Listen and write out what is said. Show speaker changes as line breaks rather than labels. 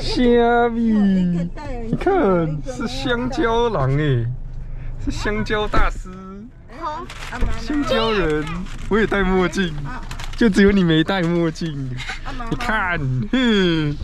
虾米？你看，是香蕉狼哎，是香蕉大师，香蕉人。我也戴墨镜，就只有你没戴墨镜。你看，哼。